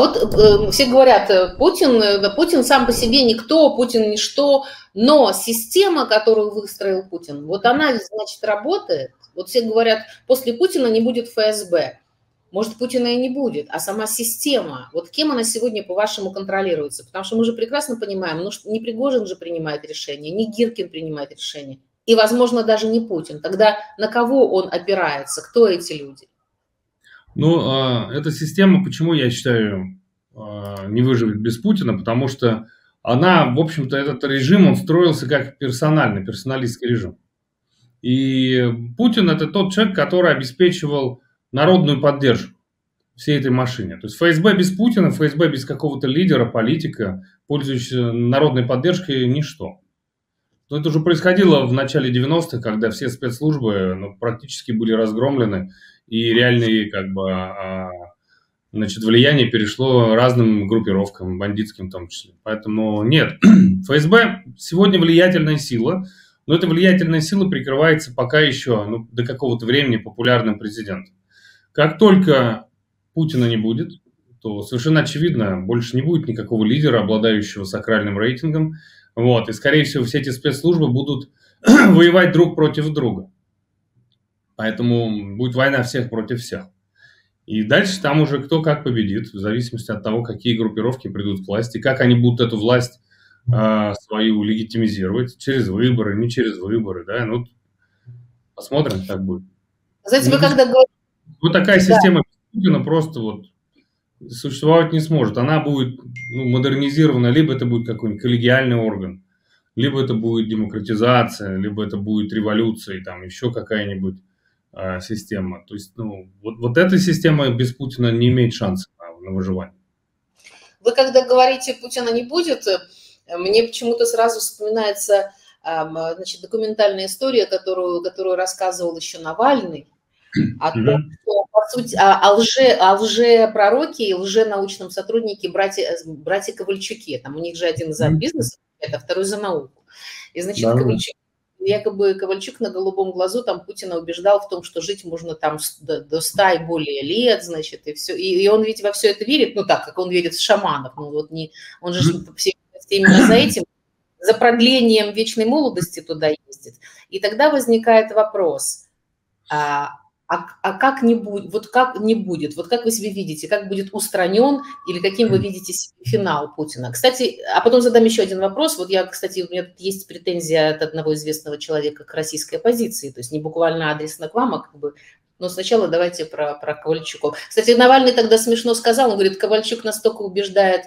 Вот э, все говорят, э, Путин, э, Путин сам по себе никто, Путин ничто, но система, которую выстроил Путин, вот она, значит, работает. Вот все говорят, после Путина не будет ФСБ. Может, Путина и не будет, а сама система, вот кем она сегодня, по-вашему, контролируется? Потому что мы же прекрасно понимаем, ну, что не Пригожин же принимает решение, не Гиркин принимает решение, и, возможно, даже не Путин. Тогда на кого он опирается? Кто эти люди? Ну, а, эта система, почему я считаю, а, не выживет без Путина, потому что она, в общем-то, этот режим, он строился как персональный, персоналистский режим. И Путин – это тот человек, который обеспечивал народную поддержку всей этой машине. То есть ФСБ без Путина, ФСБ без какого-то лидера, политика, пользующегося народной поддержкой – ничто. Но это уже происходило в начале 90-х, когда все спецслужбы ну, практически были разгромлены, и реальные как бы а, значит, влияние перешло разным группировкам, бандитским в том числе. Поэтому нет, ФСБ сегодня влиятельная сила, но эта влиятельная сила прикрывается пока еще ну, до какого-то времени популярным президентом. Как только Путина не будет, то совершенно очевидно, больше не будет никакого лидера, обладающего сакральным рейтингом. Вот, и, скорее всего, все эти спецслужбы будут воевать друг против друга. Поэтому будет война всех против всех. И дальше там уже кто как победит, в зависимости от того, какие группировки придут к власти, как они будут эту власть э, свою легитимизировать, через выборы, не через выборы, да, ну, посмотрим, как будет. Знаете, вы ну, когда говорите... Вот такая да. система Путина просто вот существовать не сможет. Она будет ну, модернизирована, либо это будет какой-нибудь коллегиальный орган, либо это будет демократизация, либо это будет революция, там еще какая-нибудь э, система. То есть, ну, вот, вот эта система без Путина не имеет шанса на, на выживание. Вы когда говорите Путина не будет, мне почему-то сразу вспоминается значит, документальная история, которую, которую рассказывал еще Навальный, о том, что, по сути, о, о, лже, о лже-пророке и лже-научном сотруднике братья, братья Ковальчуке. Там у них же один за бизнес, это второй за науку. И, значит, да. Ковальчук, якобы Ковальчук на голубом глазу там Путина убеждал в том, что жить можно там до, до 100 и более лет, значит, и все. И, и он ведь во все это верит, ну так, как он верит в шаманов. Ну вот не, он же все, именно за этим, за продлением вечной молодости туда ездит. И тогда возникает вопрос, а, а, а как не будет, вот как не будет, вот как вы себе видите, как будет устранен или каким вы видите финал Путина. Кстати, а потом задам еще один вопрос. Вот я, кстати, у меня тут есть претензия от одного известного человека к российской оппозиции, то есть не буквально адресно к вам, а как бы но сначала давайте про, про Ковальчуков. Кстати, Навальный тогда смешно сказал, он говорит, Ковальчук настолько убеждает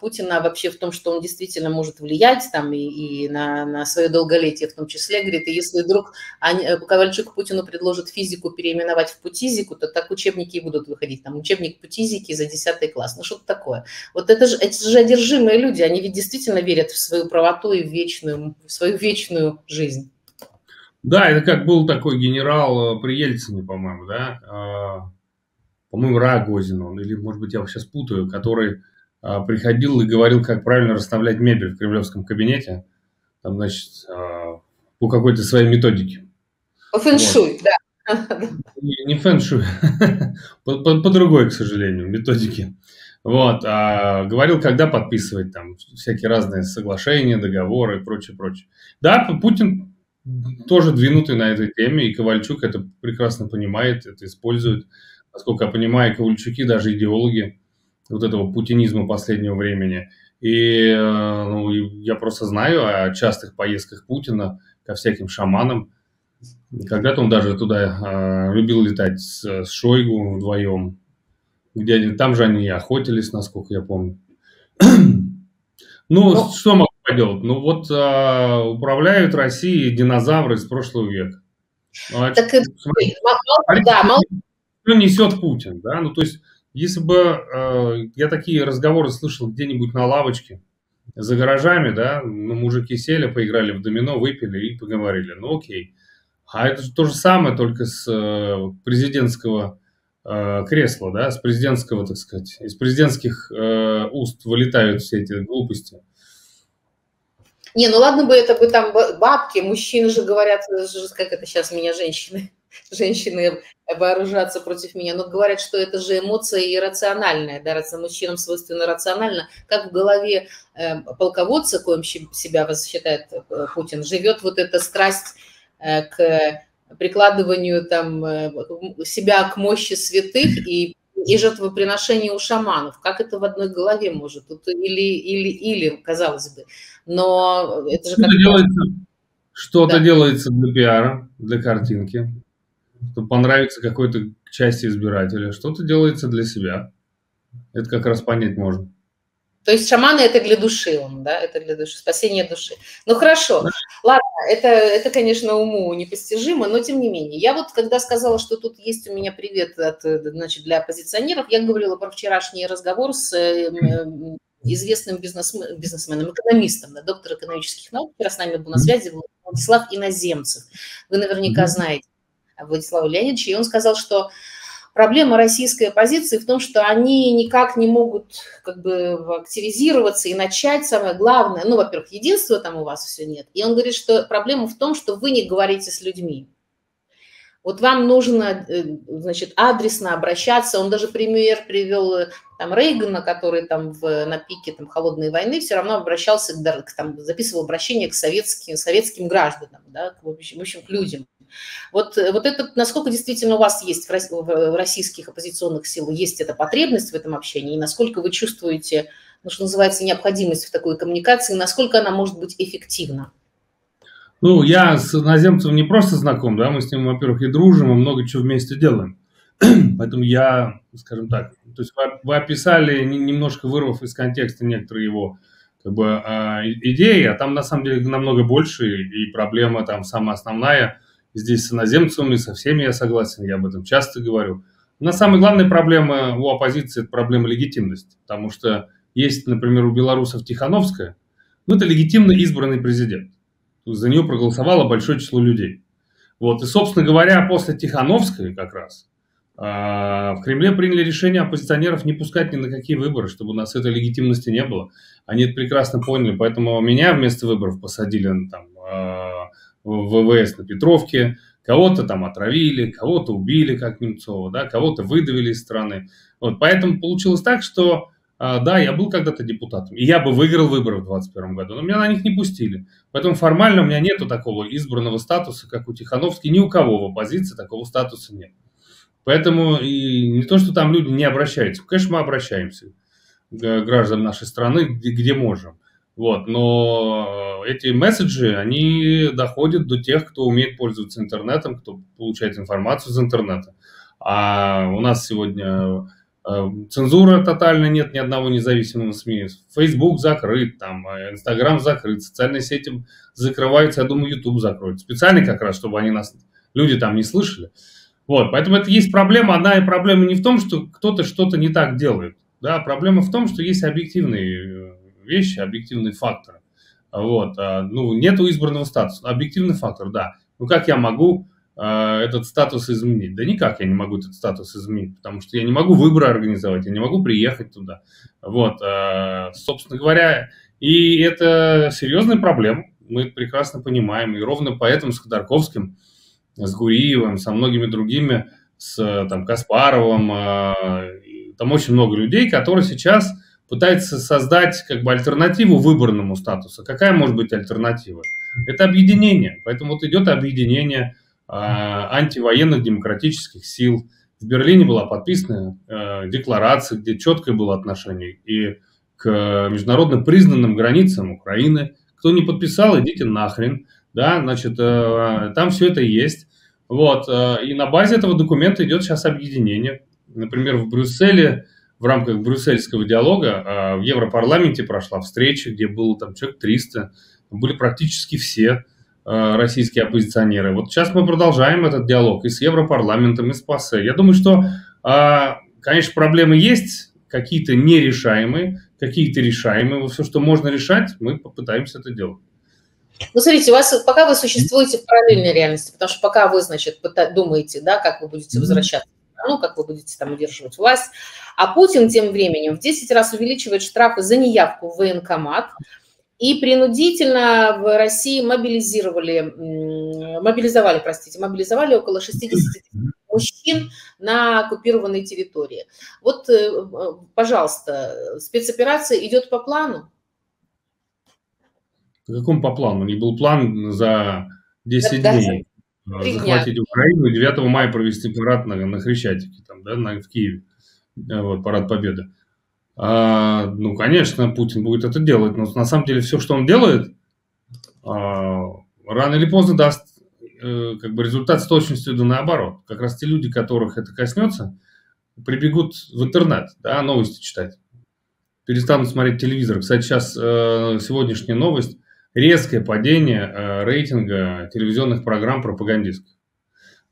Путина вообще в том, что он действительно может влиять там и, и на, на свое долголетие в том числе, говорит, и если вдруг они, э, Ковальчук Путину предложит физику переименовать в путизику, то так учебники и будут выходить, там учебник путизики за 10 класс, ну что-то такое. Вот это же, эти же одержимые люди, они ведь действительно верят в свою правоту и в вечную, в свою вечную жизнь. Да, это как был такой генерал э, при Ельцине, по-моему, да, а, по-моему, Рагозин он, или, может быть, я сейчас путаю, который а, приходил и говорил, как правильно расставлять мебель в кремлевском кабинете, там, значит, а, по какой-то своей методике. По фэншуй, вот. да. Не, не фэншуй, по, по, по другой, к сожалению, методике. Вот, а говорил, когда подписывать там всякие разные соглашения, договоры и прочее, прочее. Да, Путин тоже двинуты на этой теме, и Ковальчук это прекрасно понимает, это использует. Насколько я понимаю, Ковальчуки даже идеологи вот этого путинизма последнего времени. И э, ну, я просто знаю о частых поездках Путина ко всяким шаманам. Когда-то он даже туда э, любил летать с, с Шойгу вдвоем. Где они, там же они охотились, насколько я помню. ну, Но... что могу поделать? Ну вот а, управляют Россией динозавры из прошлого века. Ну, а так, смотри, смотри, да, мол... что несет Путин, да? Ну то есть, если бы э, я такие разговоры слышал где-нибудь на лавочке за гаражами, да, ну, мужики сели, поиграли в домино, выпили и поговорили. Ну окей. А это то же самое, только с э, президентского э, кресла, да, с президентского, так сказать, из президентских э, уст вылетают все эти глупости. Не, ну ладно бы это бы там бабки, мужчины же говорят, как это сейчас меня женщины женщины вооружаться против меня, но говорят, что это же эмоция иррациональная, да, мужчинам свойственно рационально, как в голове э, полководца, коим себя считает э, Путин, живет вот эта страсть э, к прикладыванию там э, себя к мощи святых и и жертвоприношение у шаманов. Как это в одной голове может? Тут или, или, или, казалось бы. Но это же... Что-то делается, что да. делается для пиара, для картинки, чтобы понравится какой-то части избирателя. Что-то делается для себя. Это как раз понять можно. То есть шаманы это для души он, да, это для души, спасение души. Ну хорошо, ладно, это, это, конечно, уму непостижимо, но тем не менее. Я вот, когда сказала, что тут есть у меня привет от, значит, для оппозиционеров, я говорила про вчерашний разговор с эм, известным бизнесмен, бизнесменом, экономистом, да, доктор экономических наук, вчера с нами был на связи, Владислав Иноземцев. Вы наверняка знаете Владислава Леонидовича, и он сказал, что Проблема российской оппозиции в том, что они никак не могут как бы активизироваться и начать самое главное. Ну, во-первых, единства там у вас все нет. И он говорит, что проблема в том, что вы не говорите с людьми. Вот вам нужно, э, значит, адресно обращаться. Он даже пример привел э, там Рейгана, который там в, на пике там, холодной войны все равно обращался, к, там, записывал обращение к советским, советским гражданам, да, к, в общем, к людям. Вот, э, вот это, насколько действительно у вас есть в российских оппозиционных сил, есть эта потребность в этом общении, и насколько вы чувствуете, ну, что называется, необходимость в такой коммуникации, насколько она может быть эффективна? Ну, я с иноземцем не просто знаком, да, мы с ним, во-первых, и дружим, и много чего вместе делаем. Поэтому я, скажем так, то есть вы, описали, немножко вырвав из контекста некоторые его как бы, э, идеи, а там на самом деле намного больше, и проблема там самая основная – здесь с иноземцами, со всеми я согласен, я об этом часто говорю. Но самая главная проблема у оппозиции – это проблема легитимности, потому что есть, например, у белорусов Тихановская, ну, это легитимно избранный президент. За нее проголосовало большое число людей. Вот, и, собственно говоря, после Тихановской как раз а, в Кремле приняли решение оппозиционеров не пускать ни на какие выборы, чтобы у нас этой легитимности не было. Они это прекрасно поняли, поэтому меня вместо выборов посадили там, а, в ВВС на Петровке, кого-то там отравили, кого-то убили, как Немцова, да, кого-то выдавили из страны. Вот, поэтому получилось так, что а, да, я был когда-то депутатом, и я бы выиграл выборы в 2021 году, но меня на них не пустили. Поэтому формально у меня нету такого избранного статуса, как у Тихановски, ни у кого в оппозиции такого статуса нет. Поэтому и не то, что там люди не обращаются, конечно, мы обращаемся к гражданам нашей страны, где, где можем. Вот, но эти месседжи, они доходят до тех, кто умеет пользоваться интернетом, кто получает информацию из интернета. А у нас сегодня э, цензура тотально нет ни одного независимого СМИ. Facebook закрыт, там, э, Instagram закрыт, социальные сети закрываются, я думаю, YouTube закроют. Специально как раз, чтобы они нас, люди там не слышали. Вот, поэтому это есть проблема. Одна и проблема не в том, что кто-то что-то не так делает. Да, проблема в том, что есть объективные вещи, объективные факторы. Вот, а, ну, нету избранного статуса. Объективный фактор, да. Ну, как я могу э, этот статус изменить? Да никак я не могу этот статус изменить, потому что я не могу выборы организовать, я не могу приехать туда. Вот, э, собственно говоря, и это серьезная проблема, мы это прекрасно понимаем, и ровно поэтому с Ходорковским, с Гуриевым, со многими другими, с там, Каспаровым, там очень много людей, которые сейчас пытается создать как бы альтернативу выборному статусу. Какая может быть альтернатива? Это объединение. Поэтому вот идет объединение э, антивоенных демократических сил. В Берлине была подписана э, декларация, где четкое было отношение и к международно признанным границам Украины. Кто не подписал, идите нахрен. Да, значит, э, там все это есть. Вот, э, и на базе этого документа идет сейчас объединение. Например, в Брюсселе в рамках брюссельского диалога а, в Европарламенте прошла встреча, где было там человек 300, были практически все а, российские оппозиционеры. Вот сейчас мы продолжаем этот диалог и с Европарламентом, и с ПАСЕ. Я думаю, что, а, конечно, проблемы есть, какие-то нерешаемые, какие-то решаемые. Все, что можно решать, мы попытаемся это делать. Ну, смотрите, у вас, пока вы существуете в параллельной реальности, потому что пока вы, значит, думаете, да, как вы будете возвращаться ну, как вы будете там удерживать власть. А Путин тем временем в 10 раз увеличивает штрафы за неявку в военкомат. И принудительно в России мобилизировали, мобилизовали, простите, мобилизовали около 60 мужчин на оккупированной территории. Вот, э, пожалуйста, спецоперация идет по плану? По какому по плану? Не был план за 10 да, дней захватить Украину и 9 мая провести парад на, на Хрещатике, там, да, на, в Киеве, э, вот, парад Победы. А, ну, конечно, Путин будет это делать, но на самом деле все, что он делает, а, рано или поздно даст э, как бы результат с точностью да наоборот. Как раз те люди, которых это коснется, прибегут в интернет, да, новости читать, перестанут смотреть телевизор. Кстати, сейчас э, сегодняшняя новость резкое падение э, рейтинга телевизионных программ пропагандистских.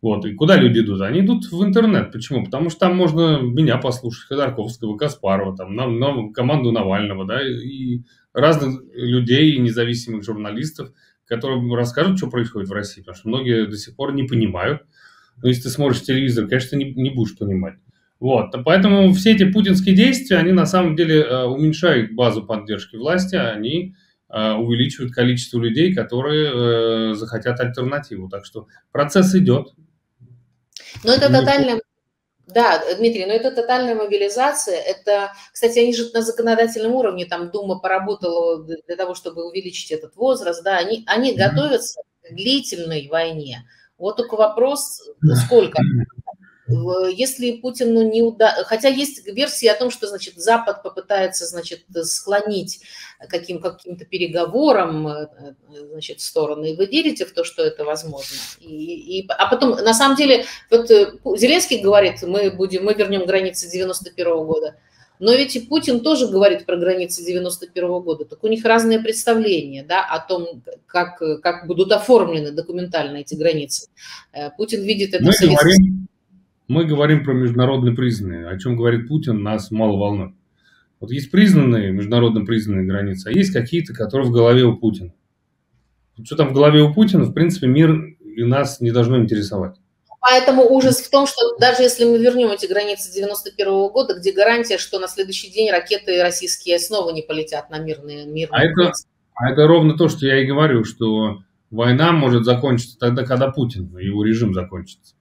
Вот. И куда люди идут? Они идут в интернет. Почему? Потому что там можно меня послушать, Ходорковского, Каспарова, там, на, на команду Навального, да, и разных людей, независимых журналистов, которые расскажут, что происходит в России, потому что многие до сих пор не понимают. Но если ты смотришь телевизор, конечно, не, не будешь понимать. Вот. Поэтому все эти путинские действия, они на самом деле э, уменьшают базу поддержки власти, они Э, увеличивают количество людей, которые э, захотят альтернативу. Так что процесс идет. Но это тотальная да, Дмитрий, но это тотальная мобилизация. Это, кстати, они же на законодательном уровне, там Дума поработала для того, чтобы увеличить этот возраст, да, они, они mm-hmm. готовятся к длительной войне. Вот только вопрос, сколько если Путину не удастся, хотя есть версии о том, что, значит, Запад попытается, значит, склонить каким, каким-то переговорам, э, значит, стороны, и вы верите в то, что это возможно? И, и, а потом, на самом деле, вот э, Зеленский говорит, мы будем, мы вернем границы 91 -го года, но ведь и Путин тоже говорит про границы 91 -го года. Так у них разные представления да, о том, как, как будут оформлены документально эти границы. Э, Путин видит это... Мы говорим, мы говорим про международно признанные. О чем говорит Путин, нас мало волнует. Вот есть признанные, международно признанные границы, а есть какие-то, которые в голове у Путина. Что там в голове у Путина, в принципе, мир и нас не должно интересовать. Поэтому ужас в том, что даже если мы вернем эти границы 91 -го года, где гарантия, что на следующий день ракеты российские снова не полетят на мирные мирные а это, а это ровно то, что я и говорю, что война может закончиться тогда, когда Путин, его режим закончится.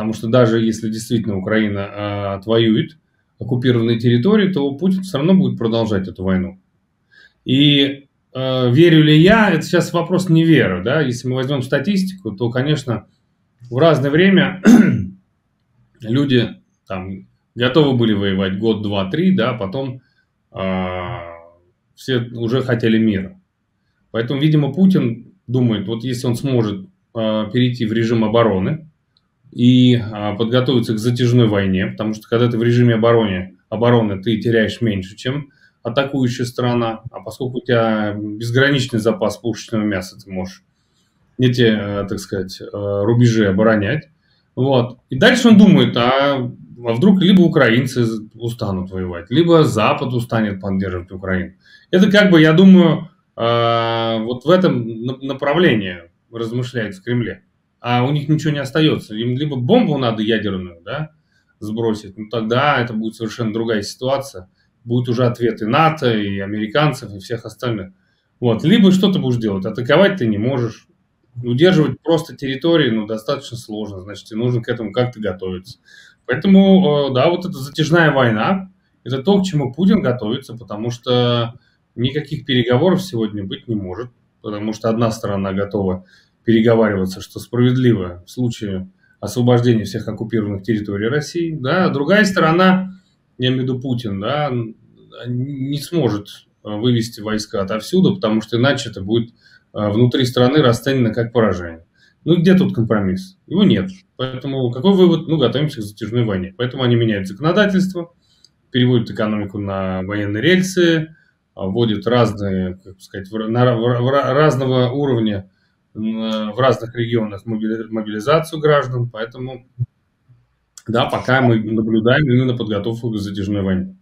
Потому что даже если действительно Украина э, отвоюет оккупированные территории, то Путин все равно будет продолжать эту войну. И э, верю ли я, это сейчас вопрос не веры. Да? Если мы возьмем статистику, то, конечно, в разное время люди там готовы были воевать год, два, три, да, потом э, все уже хотели мира. Поэтому, видимо, Путин думает, вот если он сможет э, перейти в режим обороны, и а, подготовиться к затяжной войне, потому что когда ты в режиме обороны, обороны ты теряешь меньше, чем атакующая страна, а поскольку у тебя безграничный запас пушечного мяса, ты можешь эти, э, так сказать, э, рубежи оборонять. Вот. И дальше он думает, а, а вдруг либо украинцы устанут воевать, либо Запад устанет поддерживать Украину. Это как бы, я думаю, э, вот в этом направлении размышляет в Кремле а у них ничего не остается. Им либо бомбу надо ядерную, да, сбросить, ну тогда это будет совершенно другая ситуация. Будет уже ответы НАТО и американцев и всех остальных. Вот. Либо что ты будешь делать? Атаковать ты не можешь. Удерживать просто территории, ну, достаточно сложно. Значит, тебе нужно к этому как-то готовиться. Поэтому, э, да, вот эта затяжная война, это то, к чему Путин готовится, потому что никаких переговоров сегодня быть не может, потому что одна сторона готова переговариваться, что справедливо в случае освобождения всех оккупированных территорий России. Да. Другая сторона, я имею в виду Путин, да, не сможет э, вывести войска отовсюду, потому что иначе это будет э, внутри страны расценено как поражение. Ну где тут компромисс? Его нет. Поэтому какой вывод? Ну, готовимся к затяжной войне. Поэтому они меняют законодательство, переводят экономику на военные рельсы, вводят разные, как сказать, на, разного уровня в разных регионах мобилизацию граждан, поэтому да, пока мы наблюдаем именно подготовку к затяжной войне.